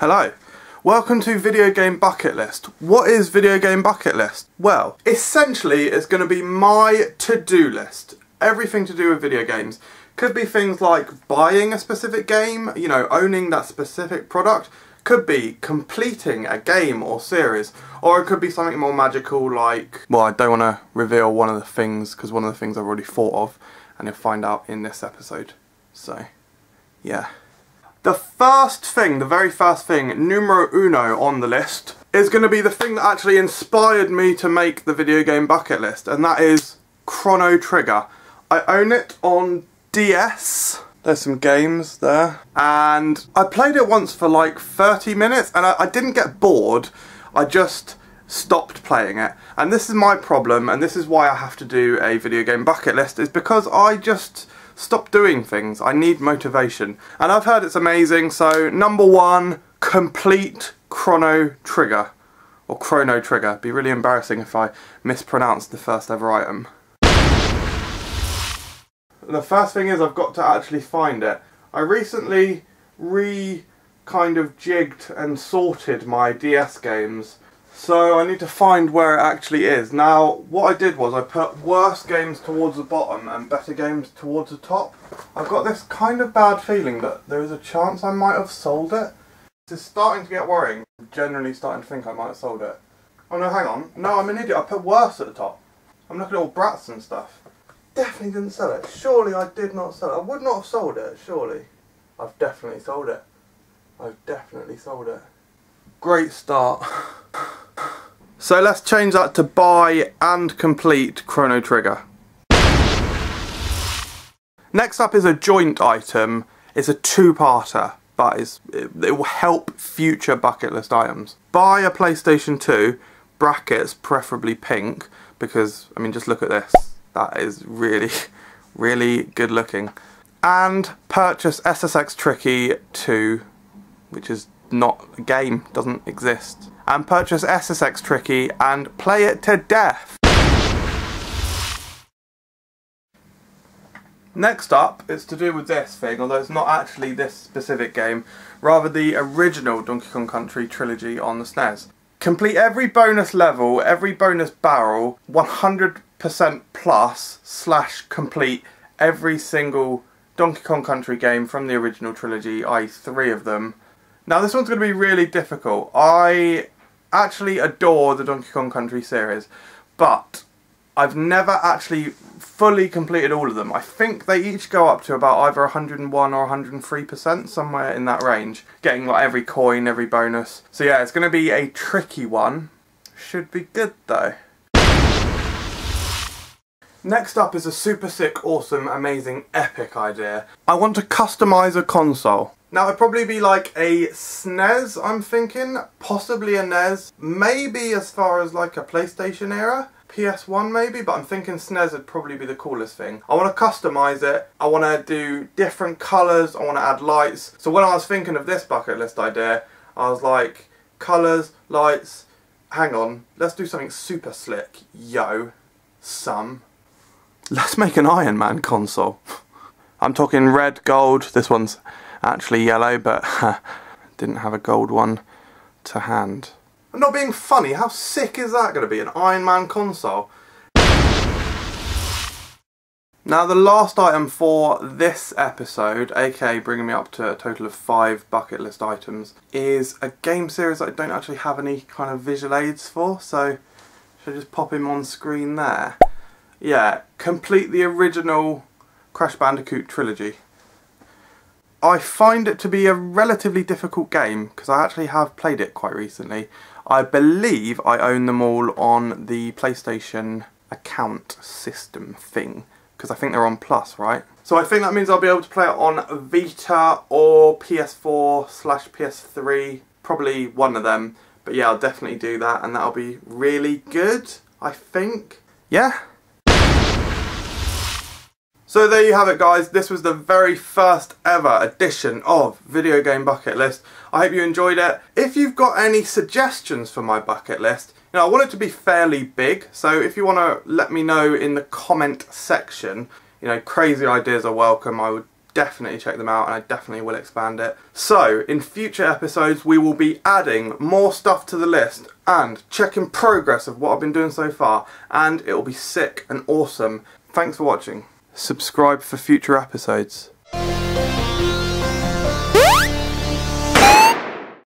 Hello. Welcome to Video Game Bucket List. What is Video Game Bucket List? Well, essentially it's going to be my to-do list. Everything to do with video games. Could be things like buying a specific game, you know, owning that specific product. Could be completing a game or series. Or it could be something more magical like... Well, I don't want to reveal one of the things because one of the things I've already thought of and you'll find out in this episode. So, yeah. The first thing, the very first thing, numero uno on the list, is going to be the thing that actually inspired me to make the video game bucket list, and that is Chrono Trigger. I own it on DS. There's some games there. And I played it once for like 30 minutes, and I, I didn't get bored. I just stopped playing it. And this is my problem, and this is why I have to do a video game bucket list, is because I just stop doing things. I need motivation. And I've heard it's amazing, so number one, complete Chrono Trigger. Or Chrono Trigger. Be really embarrassing if I mispronounced the first ever item. The first thing is I've got to actually find it. I recently re kind of jigged and sorted my DS games so I need to find where it actually is. Now, what I did was I put worse games towards the bottom and better games towards the top. I've got this kind of bad feeling that there is a chance I might have sold it. It's starting to get worrying. I'm generally starting to think I might have sold it. Oh no, hang on. No, I'm an idiot. I put worse at the top. I'm looking at all Bratz and stuff. Definitely didn't sell it. Surely I did not sell it. I would not have sold it, surely. I've definitely sold it. I've definitely sold it. Great start. So let's change that to buy and complete Chrono Trigger. Next up is a joint item. It's a two-parter, but it, it will help future bucket list items. Buy a PlayStation 2, brackets, preferably pink, because, I mean, just look at this. That is really, really good looking. And purchase SSX Tricky 2, which is not a game, doesn't exist and purchase SSX Tricky and play it to death. Next up, it's to do with this thing, although it's not actually this specific game, rather the original Donkey Kong Country trilogy on the SNES. Complete every bonus level, every bonus barrel, 100% plus, slash complete every single Donkey Kong Country game from the original trilogy, i.e. three of them. Now this one's going to be really difficult. I actually adore the Donkey Kong Country series, but I've never actually fully completed all of them. I think they each go up to about either 101 or 103%, somewhere in that range. Getting like every coin, every bonus. So yeah, it's going to be a tricky one. Should be good though. Next up is a super sick, awesome, amazing, epic idea. I want to customise a console. Now it'd probably be like a SNES, I'm thinking, possibly a NES, maybe as far as like a PlayStation era, PS1 maybe, but I'm thinking SNES would probably be the coolest thing. I want to customise it, I want to do different colours, I want to add lights. So when I was thinking of this bucket list idea, I was like, colours, lights, hang on, let's do something super slick, yo, some. Let's make an Iron Man console. I'm talking red, gold, this one's actually yellow, but didn't have a gold one to hand. I'm not being funny, how sick is that going to be, an Iron Man console? Now the last item for this episode, aka bringing me up to a total of five bucket list items, is a game series that I don't actually have any kind of visual aids for, so should I just pop him on screen there? Yeah, complete the original Crash Bandicoot trilogy. I find it to be a relatively difficult game because I actually have played it quite recently. I believe I own them all on the PlayStation account system thing because I think they're on Plus, right? So I think that means I'll be able to play it on Vita or PS4 slash PS3, probably one of them. But yeah, I'll definitely do that and that'll be really good, I think. Yeah, so there you have it guys, this was the very first ever edition of Video Game Bucket List. I hope you enjoyed it. If you've got any suggestions for my bucket list, you know, I want it to be fairly big, so if you want to let me know in the comment section, you know, crazy ideas are welcome, I would definitely check them out and I definitely will expand it. So, in future episodes we will be adding more stuff to the list and checking progress of what I've been doing so far and it will be sick and awesome. Thanks for watching subscribe for future episodes.